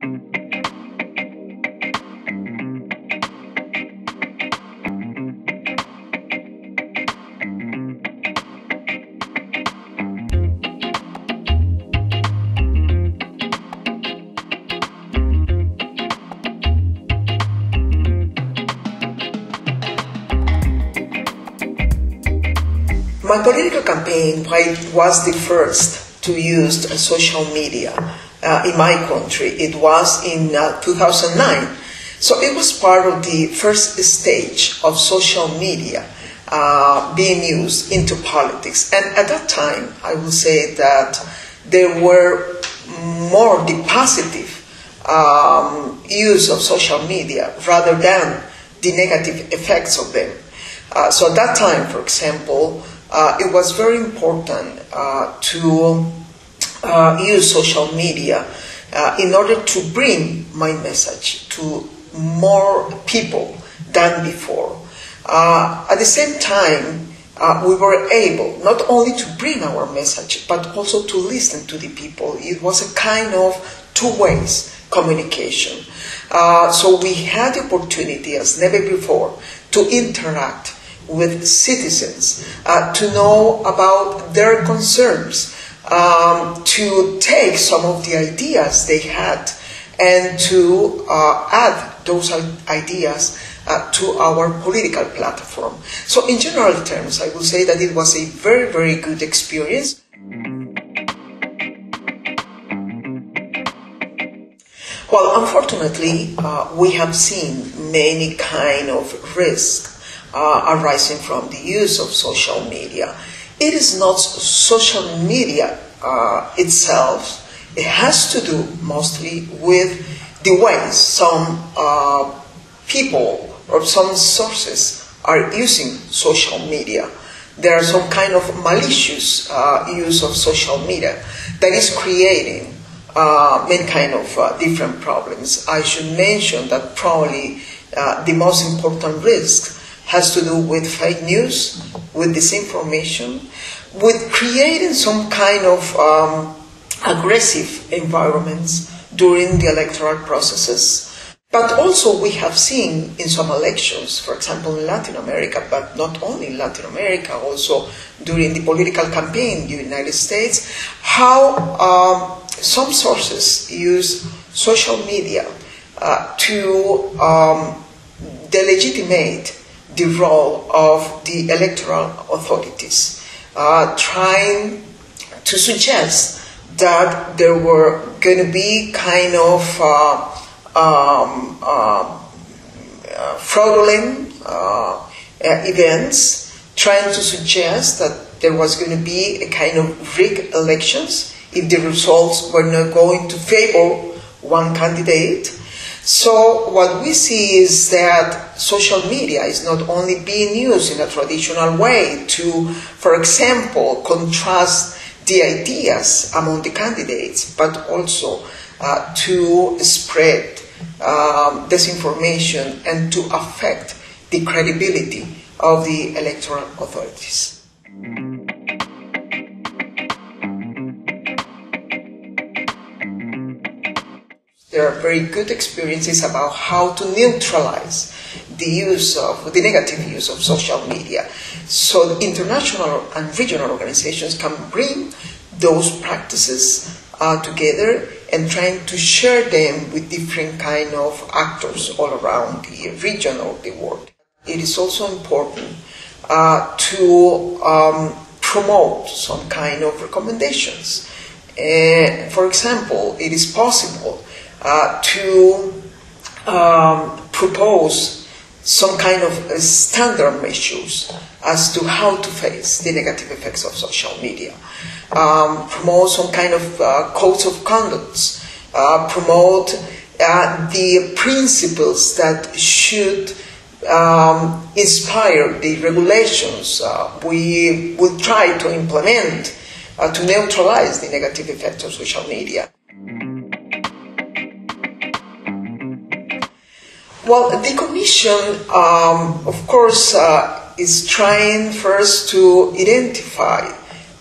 My political campaign was the first to use social media uh, in my country. It was in uh, 2009. So it was part of the first stage of social media uh, being used into politics. And at that time, I would say that there were more the positive um, use of social media rather than the negative effects of them. Uh, so at that time, for example, uh, it was very important uh, to uh, use social media uh, in order to bring my message to more people than before. Uh, at the same time, we were able not only to bring our message, but also to listen to the people. It was a kind of two ways communication. so we had the opportunity, as never before, to interact with citizens, uh, to know about their concerns, um, to take some of the ideas they had and to uh, add those ideas uh, to our political platform. So, in general terms, I would say that it was a very, very good experience. Well, unfortunately, uh, we have seen many kind of risks uh, arising from the use of social media. It is not social media uh, itself, it has to do mostly with the ways some uh, people or some sources are using social media. There are some kind of malicious uh, use of social media that is creating uh, many kind of uh, different problems. I should mention that probably the most important risk has to do with fake news, with disinformation, with creating some kind of um, aggressive environments during the electoral processes. But also, we have seen in some elections, for example, in Latin America, but not only in Latin America, also during the political campaign in the United States, how um, some sources use social media uh, to um, delegitimate the role of the electoral authorities, uh, trying to suggest that there were going to be kind of uh, um, uh, fraudulent uh, events, trying to suggest that there was going to be a kind of rigged elections if the results were not going to favor one candidate so what we see is that social media is not only being used in a traditional way to, for example, contrast the ideas among the candidates, but also uh, to spread um, disinformation and to affect the credibility of the electoral authorities. There are very good experiences about how to neutralize the use of the negative use of social media. So international and regional organizations can bring those practices uh, together and trying to share them with different kind of actors all around the region or the world. It is also important uh, to um, promote some kind of recommendations. Uh, for example, it is possible uh, to um, propose some kind of uh, standard measures as to how to face the negative effects of social media. Um, promote some kind of uh, codes of conduct. Uh, promote uh, the principles that should um, inspire the regulations we will try to implement to neutralize the negative effects of social media. Well, the Commission, um, of course, uh, is trying first to identify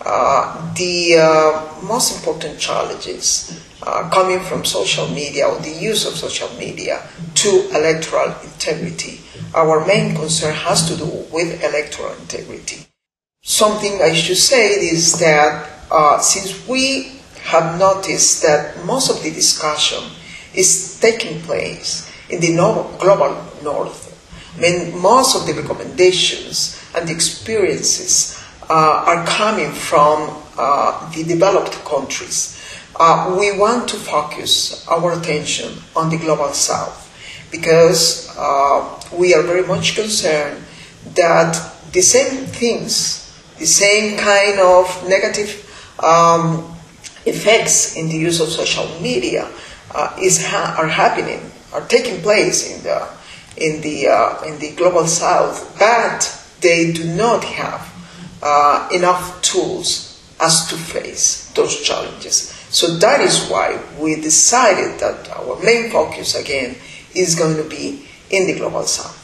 uh, the uh, most important challenges uh, coming from social media or the use of social media to electoral integrity. Our main concern has to do with electoral integrity. Something I should say is that uh, since we have noticed that most of the discussion is taking place in the global north, I mean, most of the recommendations and the experiences uh, are coming from uh, the developed countries. Uh, we want to focus our attention on the global south because uh, we are very much concerned that the same things, the same kind of negative um, effects in the use of social media uh, is ha- are happening, are taking place in the in the uh, in the global south, but they do not have uh, enough tools as to face those challenges. So that is why we decided that our main focus again is going to be in the global south.